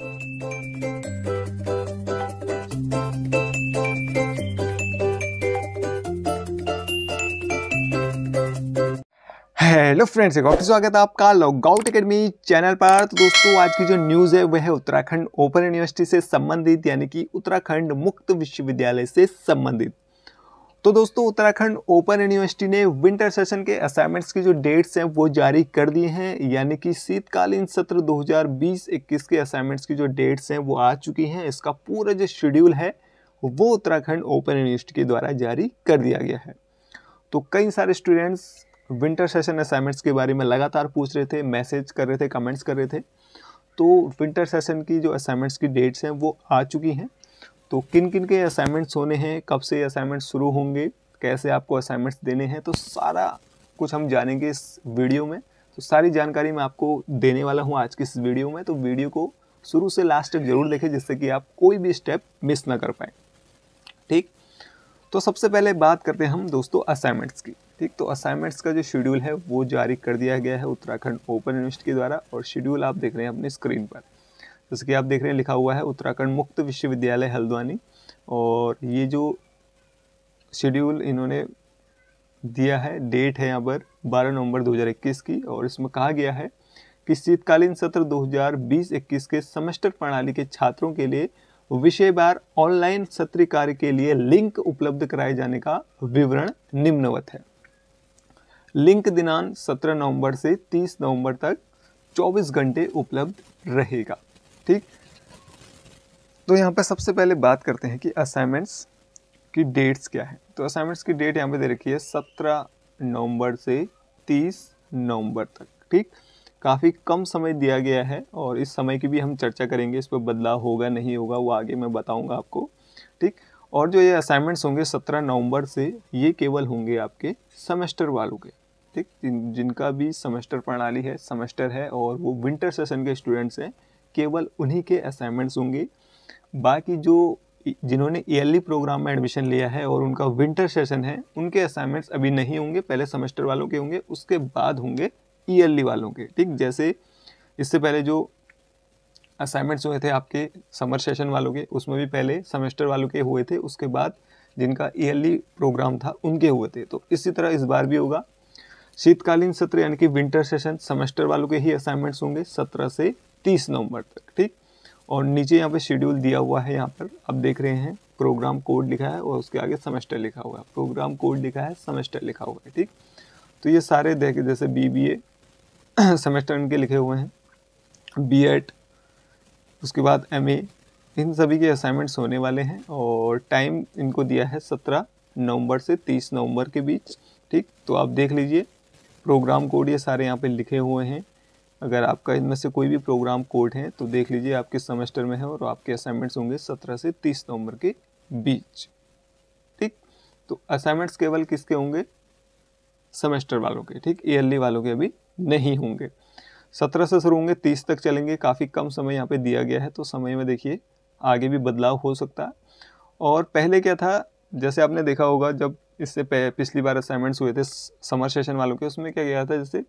Hello friends, एक और स्वागत है आपका लॉगआउट अकेडमी चैनल पर। तो दोस्तों, आज की जो न्यूज़ है वह है उत्तराखंड ओपन यूनिवर्सिटी से संबंधित, यानी कि उत्तराखंड मुक्त विश्वविद्यालय से संबंधित। तो दोस्तों, उत्तराखंड ओपन यूनिवर्सिटी ने विंटर सेशन के असाइनमेंट्स की जो डेट्स हैं, वो जारी कर दिए हैं। यानी कि शीतकालीन सत्र 2020-21 के असाइनमेंट्स की जो डेट्स हैं, वो आ चुकी हैं। इसका पूरा जो शेड्यूल है, वो उत्तराखंड ओपन यूनिवर्सिटी के द्वारा जारी कर दिया गया है। तो कई सारे स्टूडेंट्स विंटर सेशन असाइनमेंट्स के बारे में लगातार पूछ रहे थे मैसेज कर रहे थे कमेंट्स कर रहे थे। तो विंटर सेशन की जो असाइनमेंट्स की डेट्स हैं, वो आ चुकी हैं। तो किन किन के असाइनमेंट्स होने हैं, कब से असाइनमेंट्स शुरू होंगे, कैसे आपको असाइनमेंट्स देने हैं तो सारा कुछ हम जानेंगे इस वीडियो में। तो सारी जानकारी मैं आपको देने वाला हूँ आज की इस वीडियो में। तो वीडियो को शुरू से लास्ट तक ज़रूर देखें, जिससे कि आप कोई भी स्टेप मिस ना कर पाए। ठीक? तो सबसे पहले बात करते हैं हम दोस्तों असाइनमेंट्स की। ठीक? तो असाइनमेंट्स का जो शेड्यूल है, वो जारी कर दिया गया है उत्तराखंड ओपन यूनिवर्सिटी के द्वारा, और शेड्यूल आप देख रहे हैं अपनी स्क्रीन पर। जैसे कि आप देख रहे हैं, लिखा हुआ है उत्तराखंड मुक्त विश्वविद्यालय हल्द्वानी। और ये जो शेड्यूल इन्होंने दिया है डेट है यहाँ पर 12 नवंबर 2021 की। और इसमें कहा गया है कि शीतकालीन सत्र 2020-21 के सेमेस्टर प्रणाली के छात्रों के लिए विषय बार ऑनलाइन सत्र कार्य के लिए लिंक उपलब्ध कराए जाने का विवरण निम्नवत है। लिंक दिनांक 17 नवंबर से 30 नवंबर तक 24 घंटे उपलब्ध रहेगा। ठीक? तो यहाँ पर सबसे पहले बात करते हैं कि असाइनमेंट्स की डेट्स क्या है। तो असाइनमेंट्स की डेट यहाँ पे दे रखी है 17 नवंबर से 30 नवंबर तक ठीक? काफ़ी कम समय दिया गया है और इस समय की भी हम चर्चा करेंगे इस पर बदलाव होगा नहीं होगा वो आगे मैं बताऊँगा आपको ठीक? और जो ये असाइनमेंट्स होंगे सत्रह नवंबर से ये केवल होंगे आपके सेमेस्टर वालों के ठीक? जिन, जिनका भी सेमेस्टर प्रणाली है सेमेस्टर है और वो विंटर सेशन के स्टूडेंट्स हैं केवल उन्हीं के असाइनमेंट्स होंगे। बाकी जो जिन्होंने ईयरली प्रोग्राम में एडमिशन लिया है और उनका विंटर सेशन है, उनके असाइनमेंट्स अभी नहीं होंगे, पहले सेमेस्टर वालों के होंगे, उसके बाद होंगे ईयरली वालों के। ठीक, जैसे इससे पहले जो असाइनमेंट्स हुए थे आपके समर सेशन वालों के, उसमें भी पहले सेमेस्टर वालों के हुए थे, उसके बाद जिनका ईयरली प्रोग्राम था, उनके हुए थे। तो इसी तरह इस बार भी होगा। शीतकालीन सत्र यानी कि विंटर सेशन सेमेस्टर वालों के ही असाइनमेंट्स होंगे, सत्रह से तीस नवंबर तक, ठीक? और नीचे यहाँ पे शेड्यूल दिया हुआ है यहाँ पर। आप देख रहे हैं प्रोग्राम कोड लिखा है और उसके आगे सेमेस्टर लिखा हुआ है। प्रोग्राम कोड लिखा है सेमेस्टर लिखा हुआ है, ठीक? तो ये सारे देखे, जैसे बी बी ए सेमेस्टर इनके लिखे हुए हैं। बी एड उसके बाद एमए इन सभी के असाइनमेंट्स होने वाले हैं और टाइम इनको दिया है सत्रह नवंबर से तीस नवंबर के बीच, ठीक? तो आप देख लीजिए प्रोग्राम कोड ये सारे यहाँ पे लिखे हुए हैं। अगर आपका इनमें से कोई भी प्रोग्राम कोड है तो देख लीजिए आपके सेमेस्टर में है और आपके असाइनमेंट्स होंगे सत्रह से तीस नवंबर के बीच। ठीक? तो असाइनमेंट्स केवल किसके होंगे? सेमेस्टर वालों के। ठीक? ईयरली वालों के अभी नहीं होंगे। सत्रह से शुरू होंगे, तीस तक चलेंगे। काफ़ी कम समय यहाँ पे दिया गया है तो समय में देखिए, आगे भी बदलाव हो सकता। है और पहले क्या था? जैसे आपने देखा होगा, जब इससे पिछली बार असाइनमेंट्स हुए थे समर सेशन वालों के, उसमें क्या गया था? जैसे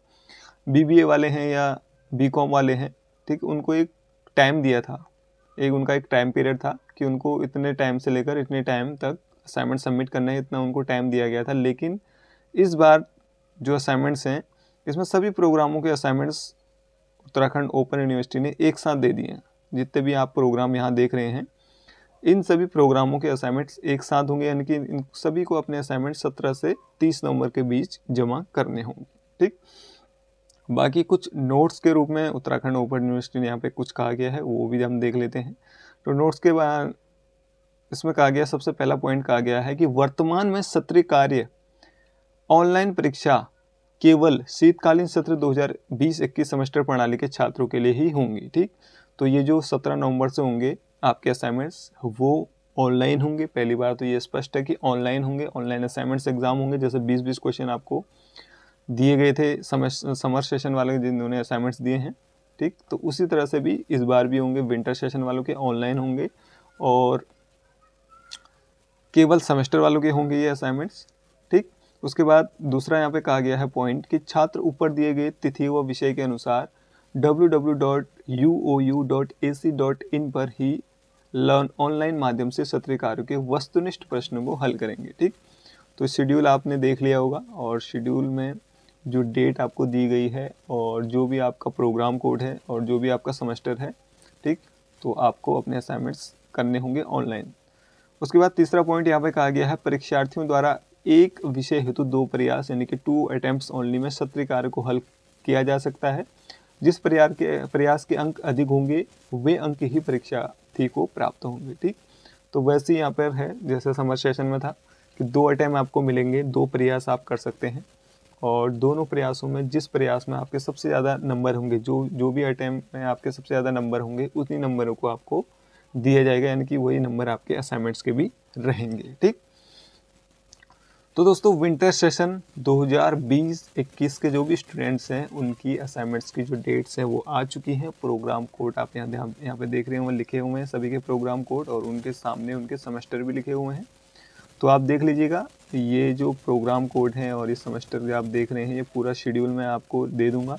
बीबीए वाले हैं या बी वाले हैं, ठीक, उनको एक टाइम दिया था। एक उनका एक टाइम पीरियड था कि उनको इतने टाइम से लेकर इतने टाइम तक असाइनमेंट सबमिट करना है, इतना उनको टाइम दिया गया था। लेकिन इस बार जो असाइनमेंट्स हैं, इसमें सभी प्रोग्रामों के असाइनमेंट्स उत्तराखंड ओपन यूनिवर्सिटी ने एक साथ दे दिए हैं। जितने भी आप प्रोग्राम यहाँ देख रहे हैं, इन सभी प्रोग्रामों के असाइनमेंट्स एक साथ होंगे, यानी कि इन सभी को अपने असाइनमेंट सत्रह से तीस नवंबर के बीच जमा करने होंगे, ठीक। बाकी कुछ नोट्स के रूप में उत्तराखंड ओपन यूनिवर्सिटी ने यहाँ पे कुछ कहा गया है, वो भी हम देख लेते हैं। तो नोट्स के बाद इसमें कहा गया, सबसे पहला पॉइंट कहा गया है कि वर्तमान में सत्र कार्य ऑनलाइन परीक्षा केवल शीतकालीन सत्र 2020-21 सेमेस्टर प्रणाली के छात्रों के लिए ही होंगी, ठीक? तो ये जो 17 नवंबर से होंगे, आपके असाइनमेंट्स वो ऑनलाइन होंगे। पहली बार तो ये स्पष्ट है कि ऑनलाइन होंगे ऑनलाइन असाइनमेंट्स एग्ज़ाम होंगे, जैसे 20-20 क्वेश्चन आपको दिए गए थे समर सेशन वाले जिन्होंने असाइनमेंट्स दिए हैं, ठीक? तो उसी तरह से भी इस बार भी होंगे विंटर सेशन वालों के ऑनलाइन होंगे और केवल सेमेस्टर वालों के होंगे ये असाइनमेंट्स ठीक? उसके बाद दूसरा यहाँ पे कहा गया है पॉइंट कि छात्र ऊपर दिए गए तिथि व विषय के अनुसार www.uou.ac.in पर ही लर्न ऑनलाइन माध्यम से सत्र कार्यों के वस्तुनिष्ठ प्रश्नों को हल करेंगे, ठीक? तो शेड्यूल आपने देख लिया होगा और शेड्यूल में जो डेट आपको दी गई है और जो भी आपका प्रोग्राम कोड है और जो भी आपका सेमेस्टर है, ठीक? तो आपको अपने असाइनमेंट्स करने होंगे ऑनलाइन उसके बाद तीसरा पॉइंट यहाँ पे कहा गया है, परीक्षार्थियों द्वारा एक विषय हेतु दो प्रयास, यानी कि टू अटेम्प्ट ओनली में सत्र कार्य को हल किया जा सकता है। जिस प्रयास के प्रयास के अंक अधिक होंगे, वे अंक ही परीक्षार्थी को प्राप्त होंगे, ठीक? तो वैसे ही यहाँ पर है, जैसे समर सेशन में था, कि दो अटैम्प आपको मिलेंगे, दो प्रयास आप कर सकते हैं। और दोनों प्रयासों में, जिस प्रयास में आपके सबसे ज़्यादा नंबर होंगे, जो जो भी अटैम्प्ट में आपके सबसे ज़्यादा नंबर होंगे उतनी नंबरों को आपको दिया जाएगा, यानी कि वही नंबर आपके असाइनमेंट्स के भी रहेंगे, ठीक? तो दोस्तों विंटर सेशन 2020-21 के जो भी स्टूडेंट्स हैं, उनकी असाइनमेंट्स की जो डेट्स हैं, वो आ चुकी हैं। प्रोग्राम कोड आप यहाँ यहाँ पे देख रहे हैं लिखे हुए हैं सभी के प्रोग्राम कोड और उनके सामने उनके सेमेस्टर भी लिखे हुए हैं। तो आप देख लीजिएगा, ये जो प्रोग्राम कोड हैं और इस सेमेस्टर जो आप देख रहे हैं, ये पूरा शेड्यूल मैं आपको दे दूँगा।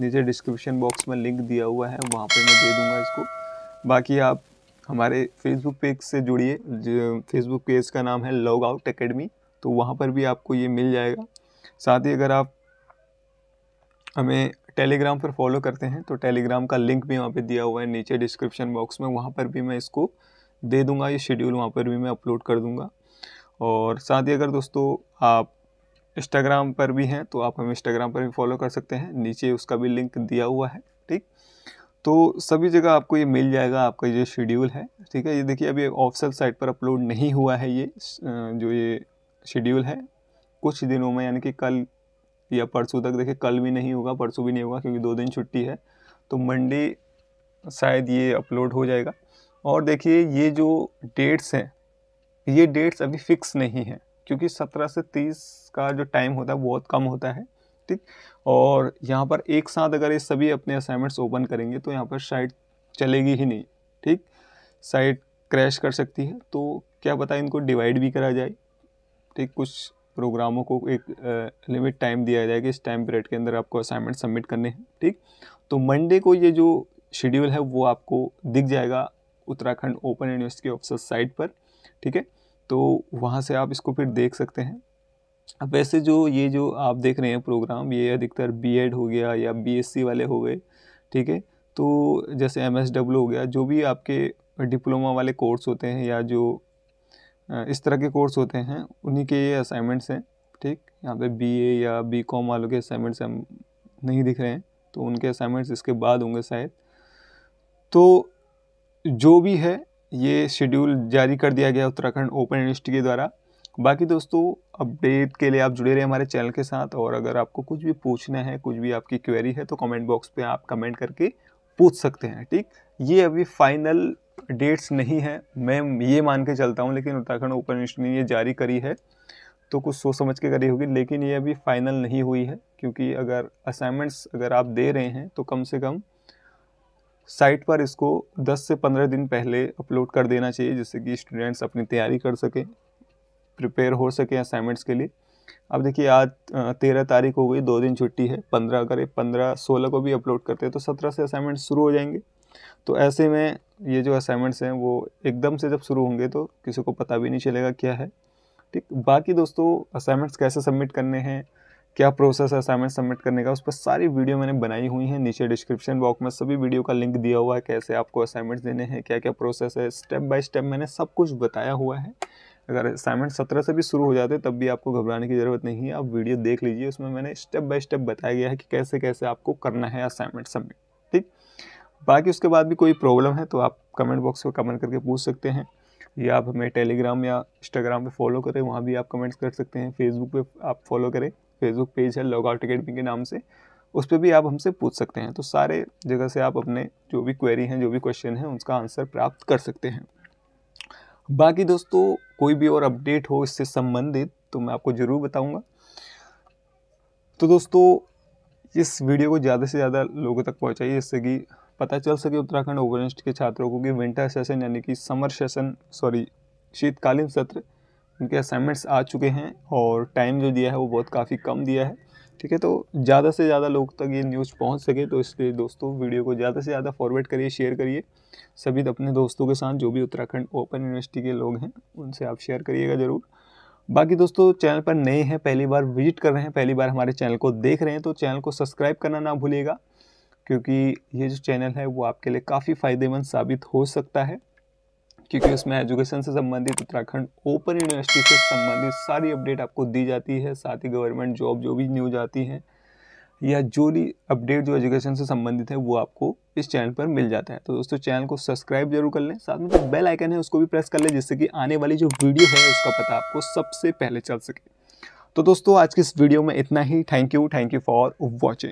नीचे डिस्क्रिप्शन बॉक्स में लिंक दिया हुआ है, वहाँ पर मैं दे दूँगा इसको। बाकी आप हमारे फेसबुक पेज से जुड़िए फेसबुक पेज का नाम है लॉग आउट अकेडमी तो वहाँ पर भी आपको ये मिल जाएगा। साथ ही अगर आप हमें टेलीग्राम पर फॉलो करते हैं तो टेलीग्राम का लिंक भी वहाँ पे दिया हुआ है, नीचे डिस्क्रिप्शन बॉक्स में, वहाँ पर भी मैं इसको दे दूँगा, ये शेड्यूल वहाँ पर भी मैं अपलोड कर दूँगा। और साथ ही अगर दोस्तों आप इंस्टाग्राम पर भी हैं तो आप हमें इंस्टाग्राम पर भी फॉलो कर सकते हैं। नीचे उसका भी लिंक दिया हुआ है, ठीक? तो सभी जगह आपको ये मिल जाएगा, आपका ये शेड्यूल है, ठीक है? ये देखिए, अभी ऑफिसल साइट पर अपलोड नहीं हुआ है ये जो ये शेड्यूल है। कुछ दिनों में, यानी कि कल या परसों तक, देखिए, कल भी नहीं होगा, परसों भी नहीं होगा, क्योंकि दो दिन छुट्टी है। तो मंडे शायद ये अपलोड हो जाएगा। और देखिए, ये जो डेट्स हैं ये डेट्स अभी फिक्स नहीं है, क्योंकि सत्रह से तीस का जो टाइम होता है बहुत कम होता है, ठीक? और यहाँ पर एक साथ अगर ये सभी अपने असाइनमेंट्स ओपन करेंगे तो यहाँ पर साइट चलेगी ही नहीं, ठीक? साइट क्रैश कर सकती है तो क्या पता इनको डिवाइड भी करा जाए, ठीक? कुछ प्रोग्रामों को एक लिमिट टाइम दिया जाए कि इस टाइम पीरियड के अंदर आपको असाइनमेंट सबमिट करने हैं, ठीक? तो मंडे को ये जो शेड्यूल है, वो आपको दिख जाएगा Uttarakhand open university officer site पर। ठीक है? तो वहाँ से आप इसको फिर देख सकते हैं। अब वैसे जो ये जो आप देख रहे हैं प्रोग्राम ये अधिकतर बीएड हो गया या बीएससी वाले हो गए, ठीक है? तो जैसे एमएसडब्ल्यू हो गया, जो भी आपके डिप्लोमा वाले कोर्स होते हैं या जो इस तरह के कोर्स होते हैं, उन्हीं के ये असाइनमेंट्स हैं, ठीक? यहाँ पे बीए या बी कॉम वालों के असाइनमेंट्स हम नहीं दिख रहे हैं तो उनके असाइनमेंट्स इसके बाद होंगे शायद। तो जो भी है ये शेड्यूल जारी कर दिया गया उत्तराखंड ओपन यूनिवर्सिटी के द्वारा। बाकी दोस्तों अपडेट के लिए आप जुड़े रहे हमारे चैनल के साथ और अगर आपको कुछ भी पूछना है, कुछ भी आपकी क्वेरी है तो कमेंट बॉक्स पे आप कमेंट करके पूछ सकते हैं, ठीक? ये अभी फाइनल डेट्स नहीं है। मैं ये मान के चलता हूँ, लेकिन उत्तराखंड ओपन यूनिवर्सिटी ने ये जारी करी है तो कुछ सोच समझ के करी होगी, लेकिन ये अभी फाइनल नहीं हुई है, क्योंकि अगर असाइनमेंट्स अगर आप दे रहे हैं तो कम से कम साइट पर इसको 10 से 15 दिन पहले अपलोड कर देना चाहिए, जिससे कि स्टूडेंट्स अपनी तैयारी कर सकें, प्रिपेयर हो सके असाइनमेंट्स के लिए। अब देखिए, आज तेरह तारीख हो गई, दो दिन छुट्टी है, पंद्रह, अगर पंद्रह सोलह को भी अपलोड करते हैं तो सत्रह से असाइनमेंट शुरू हो जाएँगे। तो ऐसे में ये जो असाइनमेंट्स हैं, वो एकदम से जब शुरू होंगे तो किसी को पता भी नहीं चलेगा क्या है। ठीक, बाकी दोस्तों, असाइनमेंट्स कैसे सबमिट करने हैं क्या प्रोसेस है असाइनमेंट सबमिट करने का, उस पर सारी वीडियो मैंने बनाई हुई हैं। नीचे डिस्क्रिप्शन बॉक्स में सभी वीडियो का लिंक दिया हुआ है, कैसे आपको असाइनमेंट्स देने हैं क्या क्या प्रोसेस है। स्टेप बाय स्टेप मैंने सब कुछ बताया हुआ है। अगर असाइनमेंट सत्रह से भी शुरू हो जाते तब भी आपको घबराने की ज़रूरत नहीं है। आप वीडियो देख लीजिए, उसमें मैंने स्टेप बाय स्टेप बताया गया है कि कैसे कैसे आपको करना है असाइनमेंट सबमिट ठीक? बाकी उसके बाद भी कोई प्रॉब्लम है तो आप कमेंट बॉक्स में कमेंट करके पूछ सकते हैं। या आप हमें टेलीग्राम या इंस्टाग्राम पे फॉलो करें, वहाँ भी आप कमेंट्स कर सकते हैं। फेसबुक पे आप फॉलो करें। फेसबुक पेज है लॉग आउट अकेडमी के नाम से, उस पर भी आप हमसे पूछ सकते हैं। तो सारे जगह से आप अपने जो भी क्वेरी हैं, जो भी क्वेश्चन हैं उसका आंसर प्राप्त कर सकते हैं। बाकी दोस्तों, कोई भी और अपडेट हो इससे संबंधित तो मैं आपको ज़रूर बताऊँगा। तो दोस्तों, इस वीडियो को ज़्यादा से ज़्यादा लोगों तक पहुंचाइए, जिससे कि पता चल सके उत्तराखंड ओवरनेस्ट के छात्रों को कि विंटर सेशन यानी कि समर सेशन सॉरी शीतकालीन सत्र उनके असाइनमेंट्स आ चुके हैं और टाइम जो दिया है वो बहुत काफ़ी कम दिया है, ठीक है? तो ज़्यादा से ज़्यादा लोग तक ये न्यूज़ पहुँच सके तो इसलिए दोस्तों वीडियो को ज़्यादा से ज़्यादा फॉरवर्ड करिए शेयर करिए। सभी अपने दोस्तों के साथ, जो भी उत्तराखंड ओपन यूनिवर्सिटी के लोग हैं, उनसे आप शेयर करिएगा ज़रूर। बाकी दोस्तों चैनल पर नए हैं, पहली बार विज़िट कर रहे हैं, पहली बार हमारे चैनल को देख रहे हैं तो चैनल को सब्सक्राइब करना ना भूलिएगा, क्योंकि ये जो चैनल है, वो आपके लिए काफ़ी फ़ायदेमंद साबित हो सकता है। क्योंकि उसमें एजुकेशन से संबंधित, उत्तराखंड ओपन यूनिवर्सिटी से संबंधित सारी अपडेट आपको दी जाती है, साथ ही गवर्नमेंट जॉब जो भी न्यूज़ आती है, या जो भी अपडेट जो एजुकेशन से संबंधित है, वो आपको इस चैनल पर मिल जाता है। तो दोस्तों चैनल को सब्सक्राइब ज़रूर कर लें, साथ में जो बेल आइकन है, उसको भी प्रेस कर लें, जिससे कि आने वाली जो वीडियो है, उसका पता आपको सबसे पहले चल सके। तो दोस्तों, आज की इस वीडियो में इतना ही। Thank you thank you for watching